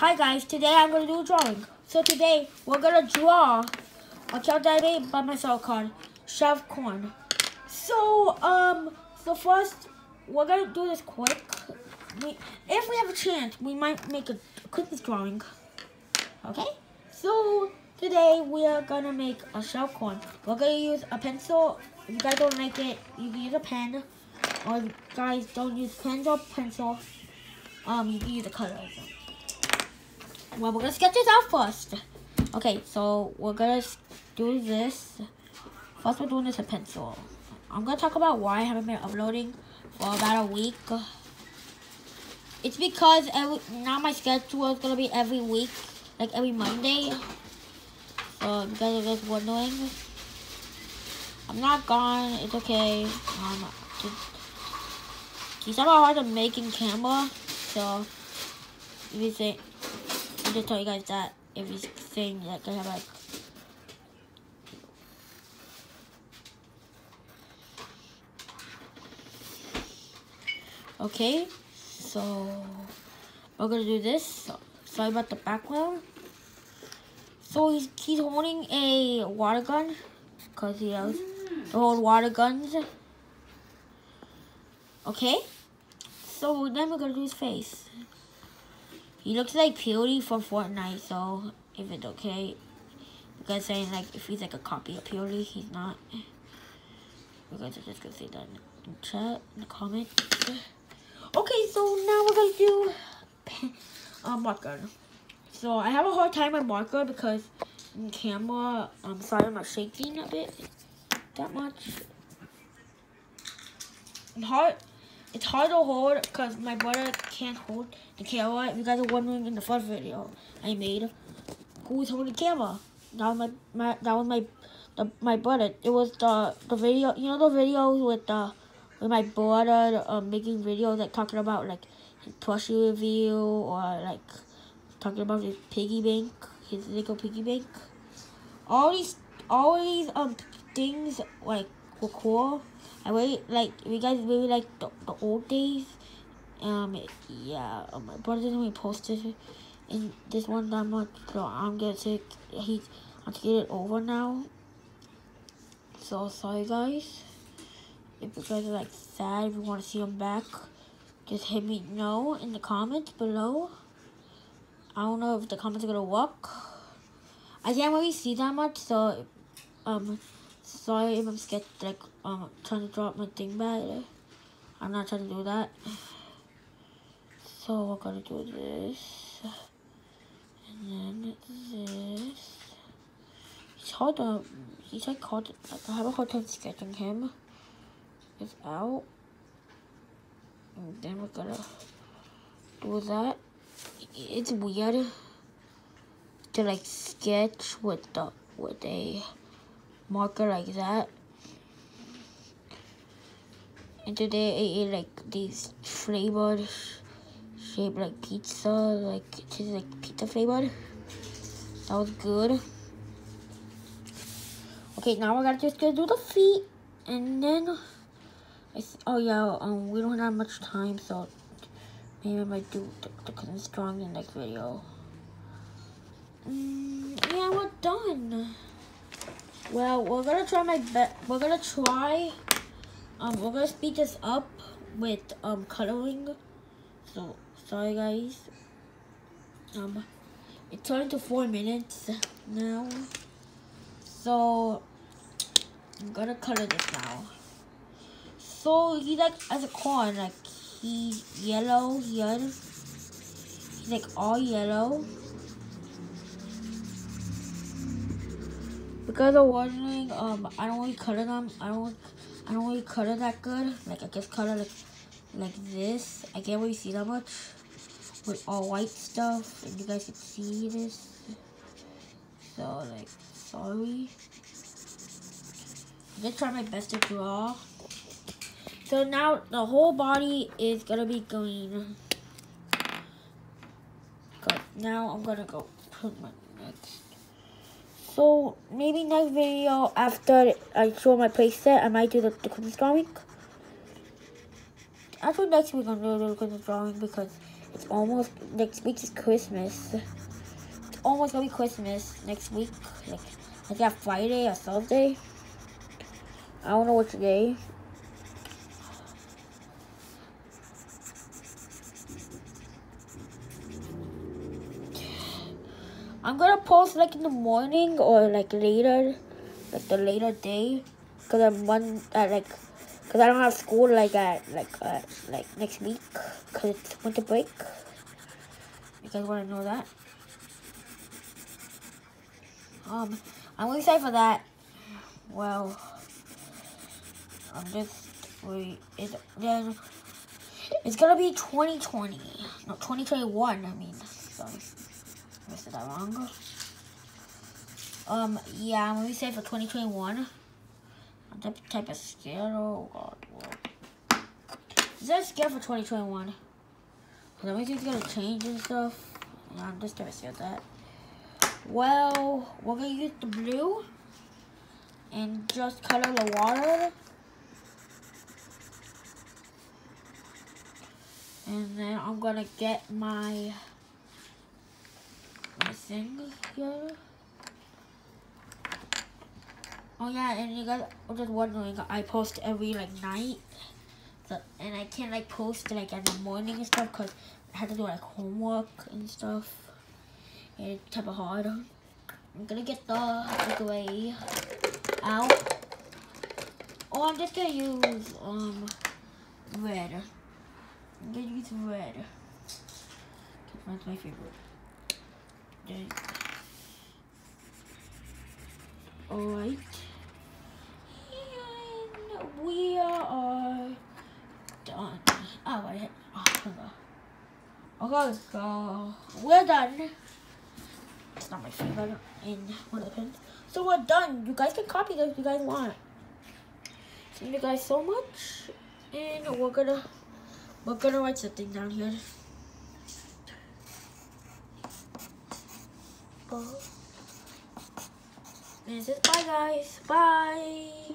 Hi guys, today I'm gonna do a drawing. So today we're gonna draw a child made by myself called Sheriff Corn. So um, so first we're gonna do this quick. We, if we have a chance, we might make a Christmas drawing. Okay? So today we are gonna make a Sheriff Corn. We're gonna use a pencil. If you guys don't like it, you can use a pen. Or guys don't use pens or pencil, um, you can use a color. Well, we're gonna sketch this out first. Okay, so we're gonna do this. First, we're doing this with pencil. I'm gonna talk about why I haven't been uploading for about a week. It's because every, now my schedule is gonna be every week, like every Monday. So you guys are just wondering. I'm not gone. It's okay. Um, just, he's not hard to make in camera, so if you think I'll just tell you guys that saying like I have like Okay, so we're gonna do this. So, sorry about the background. So he's, he's holding a water gun because he has the hold water guns. Okay, so then we're gonna do his face. He looks like Peely from Fortnite, so if it's okay, you guys saying like if he's like a copy of Peely, he's not. You guys are just gonna say that in chat, in the comments. Okay, so now we're gonna do a marker. So I have a hard time with marker because in camera, I'm sorry I'm not shaking a bit that much. Hard. It's hard to hold because my brother can't hold the camera. You guys are wondering in the first video I made, who was holding the camera? That was my, my that was my the, my brother. It was the the video. You know the videos with the with my brother um, making videos like talking about like his plushie review or like talking about his piggy bank, his Lego piggy bank. All these all these um things like were cool. I really like if you guys really like the, the old days. Um yeah, um, my brother it in this one that much, so I'm gonna take he's I'm to get it over now. So sorry guys. If you guys are like sad, if you want to see him back, just hit me know in the comments below. I don't know if the comments are gonna work. I can't really see that much, so um, sorry if I'm scared, like um, trying to drop my thing back. I'm not trying to do that. So we're gonna do this, and then this. He's hard to, he's like hard, like, I have a hard time sketching him is out. And then we're gonna do that. It's weird to like sketch with the with a marker like that. And today I ate like these flavored shaped like pizza, like it tastes like pizza flavored. That was good. Okay, now we're gonna just gonna do the feet and then oh yeah, um, we don't have much time, so maybe I might do the, the drawing in the next video. Mm, yeah, we're done. Well, we're gonna try my best. We're gonna try. Um, we're gonna speed this up with um coloring. So sorry guys. Um, it's turning to four minutes now. So I'm gonna color this now. So he like as a corn, like he's yellow here. He's like all yellow. Because I'm wondering, um, I don't really color them. I don't, I don't really color that good. Like I just color like, like this. I can't really see that much with all white stuff, and you guys can see this. So like, sorry. I'm gonna try my best to draw. So now the whole body is gonna be green. Good. Now I'm gonna go put my next. So maybe next video after I show my playset, I might do the, the Christmas drawing. Actually, next week I'm gonna do the Christmas drawing because It's almost next week is Christmas. It's almost gonna be Christmas next week. Like I think Friday or Thursday. I don't know what day. I'm gonna post like in the morning or like later, like the later day, cause I'm one uh, like, cause I don't have school like at like uh, like next week, cause it's winter break. You guys wanna know that? Um, I'm really excited for that. Well, I'm just wait. It then it's gonna be 2020, no 2021. I mean, sorry. I that wrong. Um, yeah, I'm gonna say for 2021. That type of scale. Oh god. Well. Is that scale for 2021? Because everything's gonna change and stuff. I'm just gonna say that. Well, we're gonna use the blue and just color the water. And then I'm gonna get my thing here. Oh yeah, and you guys are just wondering, I post every like night. So, and I can't like post like in the morning and stuff because I have to do like homework and stuff. And it's type of hard. I'm gonna get the giveaway out. Oh, I'm just gonna use um red. I'm gonna use red. That's my favorite. Alright. And we are done. Oh, wait. Oh, okay, so we're done. It's not my favorite in one of the pins. So we're done. You guys can copy this if you guys want. Thank you guys so much. And we're gonna we're gonna write something down here. This is bye guys. Bye.